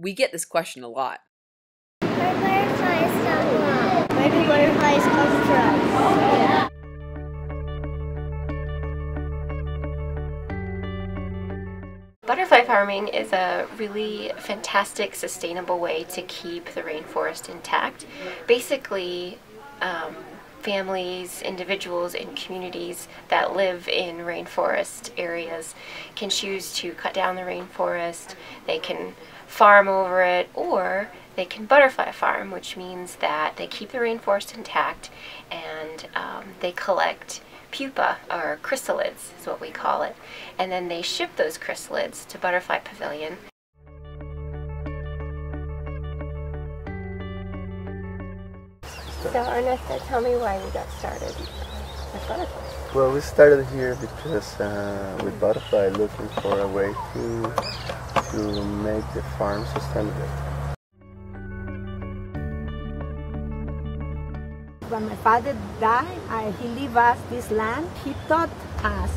we get this question a lot. Where butterflies come from? Where do butterflies come from? Butterfly farming is a really fantastic, sustainable way to keep the rainforest intact. Basically, um, families, individuals, and communities that live in rainforest areas can choose to cut down the rainforest, they can farm over it, or they can butterfly farm, which means that they keep the rainforest intact and um, they collect pupa or chrysalids is what we call it and then they ship those chrysalids to butterfly pavilion So Ernesto, tell me why we got started with butterflies. Well, we started here because uh, with butterfly looking for a way to to make the farm sustainable. When my father died, I, he leave us this land. He taught us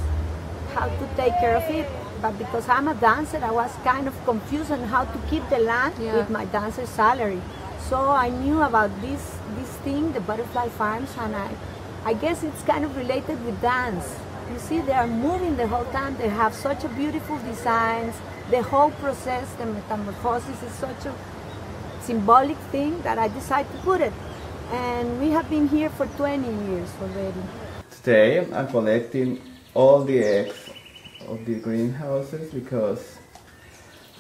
how to take care of it. But because I'm a dancer, I was kind of confused on how to keep the land Yeah. with my dancer salary. So I knew about this this thing, the butterfly farms, and I, I guess it's kind of related with dance. You see, they are moving the whole time. They have such a beautiful designs. The whole process, the metamorphosis, is such a symbolic thing that I decided to put it. And we have been here for 20 years already. Today I'm collecting all the eggs of the greenhouses because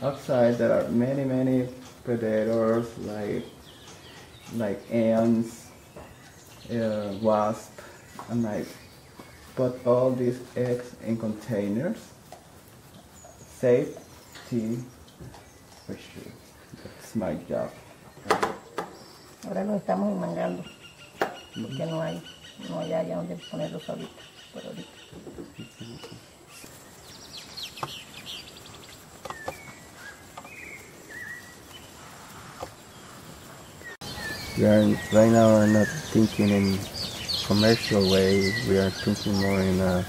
outside there are many many predators like like ants, uh, wasps, and I put all these eggs in containers. Safety for sure. That's my job. Ahora nos estamos mangando porque no hay, no hay allá donde ponerlos ahorita, por ahorita. We are right now are not thinking in commercial way. We are thinking more in a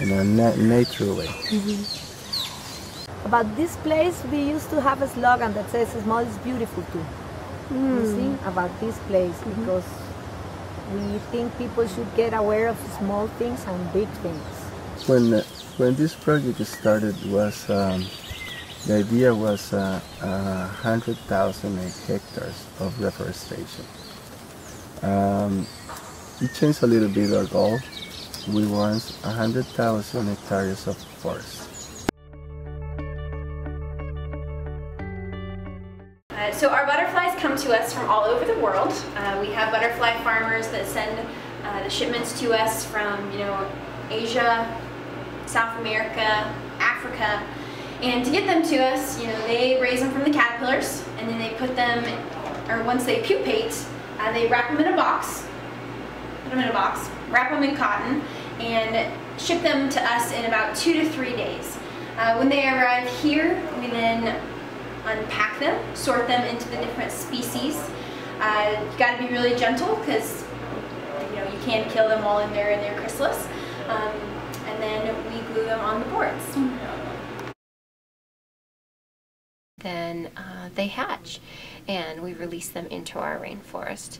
in a na- nature way. About this place, we used to have a slogan that says small is beautiful too. You see, about this place because we think people should get aware of small things and big things. When uh, when this project started, was um, the idea was uh, a hundred thousand hectares of reforestation. Um, it changed a little bit goal. We want hundred thousand hectares of forest. Uh, so our butterflies come to us from all over the world. Uh, we have butterfly farmers that send uh, the shipments to us from, you know, Asia, South America, Africa. And to get them to us, you know, they raise them from the caterpillars and then they put them, or once they pupate, uh, they wrap them in a box, put them in a box, wrap them in cotton, and ship them to us in about two to three days. Uh, when they arrive here, we then unpack them, sort them into the different species. Uh, you got to be really gentle because you know you can't kill them while in there in their chrysalis. Um, and then we glue them on the boards. then uh, they hatch and we release them into our rainforest